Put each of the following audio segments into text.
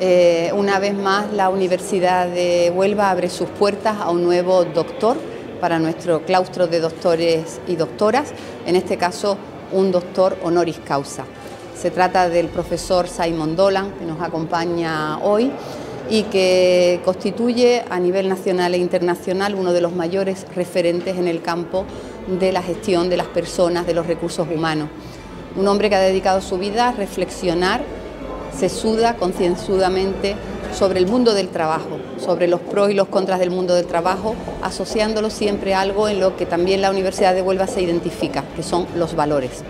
Eh, una vez más, la Universidad de Huelva abre sus puertas a un nuevo doctor para nuestro claustro de doctores y doctoras, en este caso un doctor honoris causa. Se trata del profesor Simon Dolan, que nos acompaña hoy y que constituye a nivel nacional e internacional uno de los mayores referentes en el campo de la gestión de las personas, de los recursos humanos. Un hombre que ha dedicado su vida a reflexionar se suda concienzudamente sobre el mundo del trabajo, sobre los pros y los contras del mundo del trabajo, asociándolo siempre a algo en lo que también la Universidad de Huelva se identifica, que son los valores.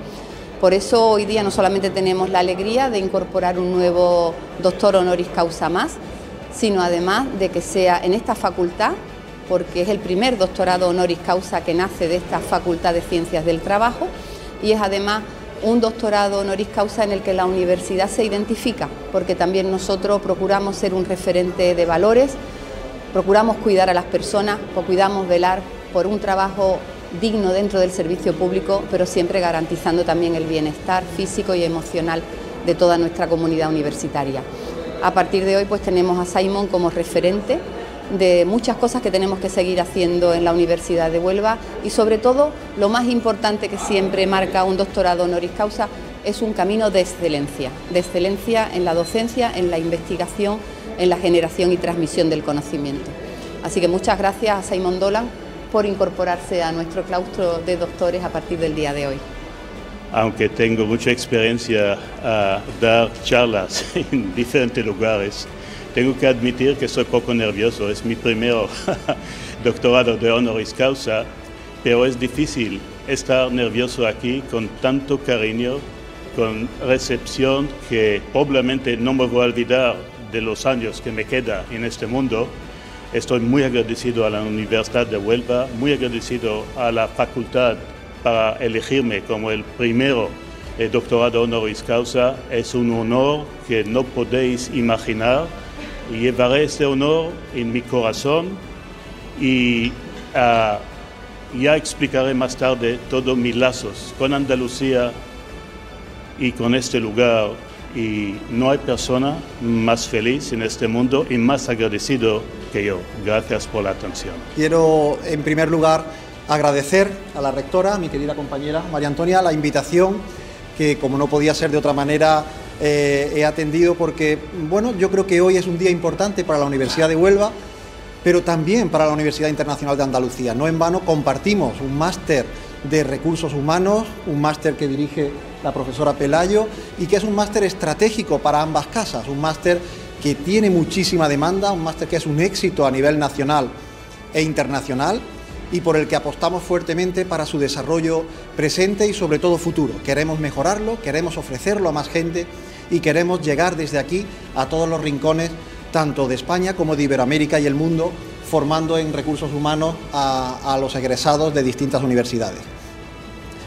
Por eso hoy día no solamente tenemos la alegría de incorporar un nuevo doctor honoris causa más, sino además de que sea en esta facultad, porque es el primer doctorado honoris causa que nace de esta Facultad de Ciencias del Trabajo y es además un doctorado honoris causa en el que la universidad se identifica, porque también nosotros procuramos ser un referente de valores, procuramos cuidar a las personas, cuidamos velar por un trabajo digno dentro del servicio público, pero siempre garantizando también el bienestar físico y emocional de toda nuestra comunidad universitaria. A partir de hoy pues tenemos a Simon como referente de muchas cosas que tenemos que seguir haciendo en la Universidad de Huelva y sobre todo lo más importante que siempre marca un doctorado honoris causa es un camino de excelencia, de excelencia en la docencia, en la investigación, en la generación y transmisión del conocimiento. Así que muchas gracias a Simon Dolan por incorporarse a nuestro claustro de doctores a partir del día de hoy. Aunque tengo mucha experiencia a dar charlas en diferentes lugares, tengo que admitir que estoy poco nervioso, es mi primer doctorado de honoris causa, pero es difícil estar nervioso aquí con tanto cariño, con recepción que probablemente no me voy a olvidar de los años que me queda en este mundo. Estoy muy agradecido a la Universidad de Huelva, muy agradecido a la facultad para elegirme como el primero eh, doctorado honoris causa. Es un honor que no podéis imaginar llevaré este honor en mi corazón y ah, ya explicaré más tarde todos mis lazos con Andalucía y con este lugar y no hay persona más feliz en este mundo y más agradecido que yo. Gracias por la atención. Quiero en primer lugar agradecer a la rectora, a mi querida compañera María Antonia, la invitación que como no podía ser de otra manera eh, he atendido porque, bueno, yo creo que hoy es un día importante para la Universidad de Huelva, pero también para la Universidad Internacional de Andalucía. No en vano compartimos un máster de recursos humanos, un máster que dirige la profesora Pelayo y que es un máster estratégico para ambas casas, un máster que tiene muchísima demanda, un máster que es un éxito a nivel nacional e internacional y por el que apostamos fuertemente para su desarrollo presente y sobre todo futuro. Queremos mejorarlo, queremos ofrecerlo a más gente y queremos llegar desde aquí a todos los rincones, tanto de España como de Iberoamérica y el mundo, formando en recursos humanos a, los egresados de distintas universidades.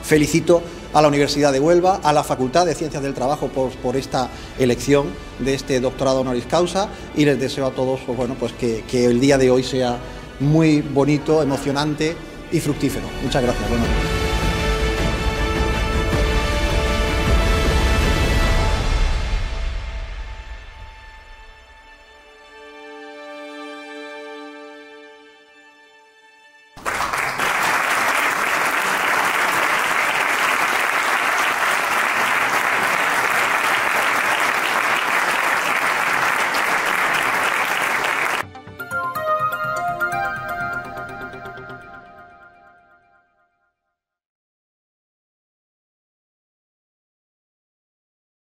Felicito a la Universidad de Huelva, a la Facultad de Ciencias del Trabajo por, esta elección de este doctorado honoris causa y les deseo a todos pues bueno, pues que, que el día de hoy sea muy bonito, emocionante y fructífero. Muchas gracias.